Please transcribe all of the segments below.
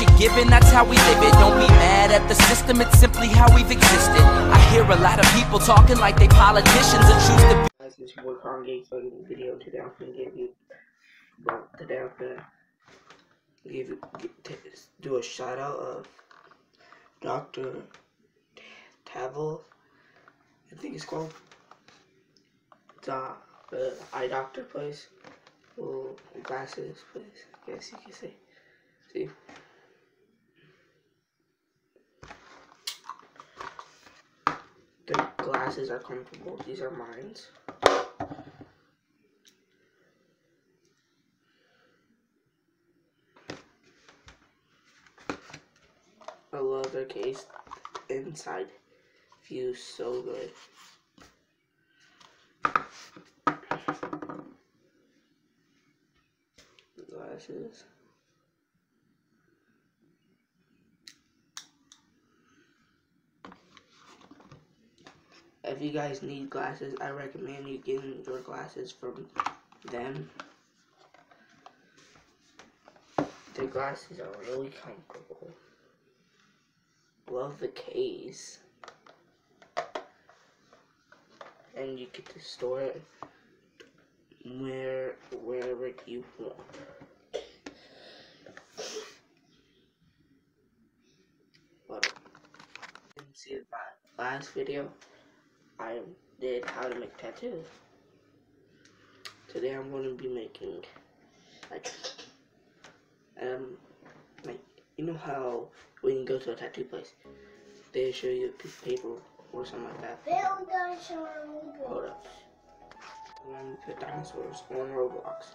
you're given, that's how we live it. Don't be mad at the system, it's simply how we've existed. I hear a lot of people talking like they politicians and choose to be. Guys, this boy Kanye fucking video today. I'm gonna give you, well, today I'm gonna give you, do a shout out of Dr. Tavel, I think it's called, the, eye doctor place, glasses place, I guess you can say. See? The glasses are comfortable. These are mine. I love their case. Inside feels so good. Glasses. If you guys need glasses, I recommend you getting your glasses from them. The glasses are really comfortable. Love the case. And you get to store it where wherever you want. But see my last video. I did how to make tattoos. Today I'm going to be making like um like you know how when you go to a tattoo place they show you a piece of paper or something like that. Hold up. I'm gonna put dinosaurs on Roblox.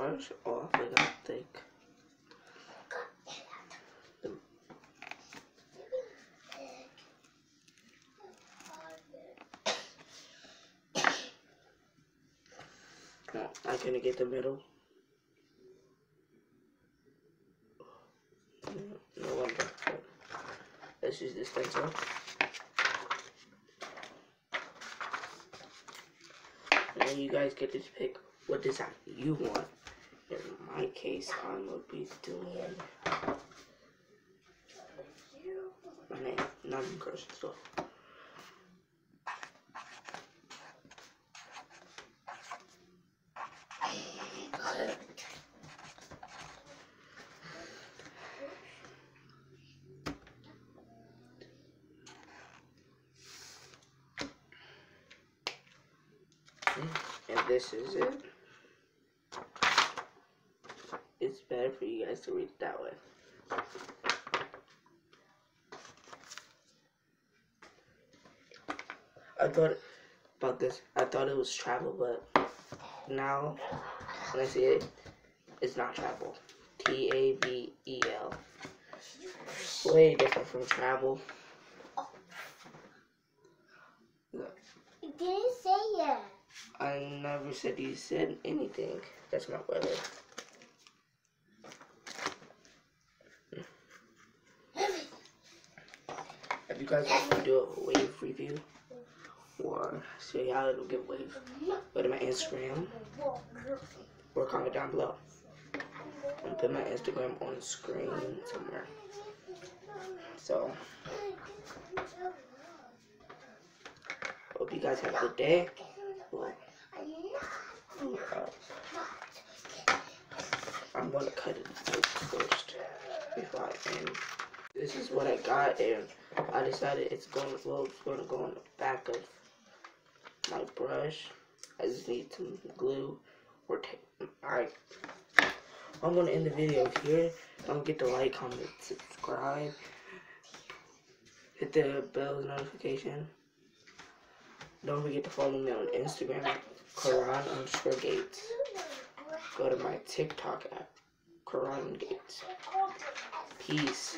brush awfully got thick. No, I couldn't get the middle. No wonder. Let's use this pencil. And you guys get to pick what design you want. In my case, I'm gonna be doing my name, not in cursive stuff. And this is it. It's better for you guys to read it that way. I thought about this. I thought it was travel, but now when I see it, it's not travel. T A V E L. Way different from travel. You didn't say it. I never said you said anything. That's my brother. You guys want to do a wave review or see how to get wave, go to my Instagram or comment down below. And put my Instagram on screen somewhere. So, hope you guys have a good day. I'm gonna cut it first before I end. This is what I got, and I decided it's going well. It's gonna go on the back of my brush. I just need some glue or tape. Alright. I'm gonna end the video here. Don't forget to like, comment, subscribe. Hit the bell notification. Don't forget to follow me on Instagram Carron underscore Gates. Go to my TikTok app, Carron Gates. Peace.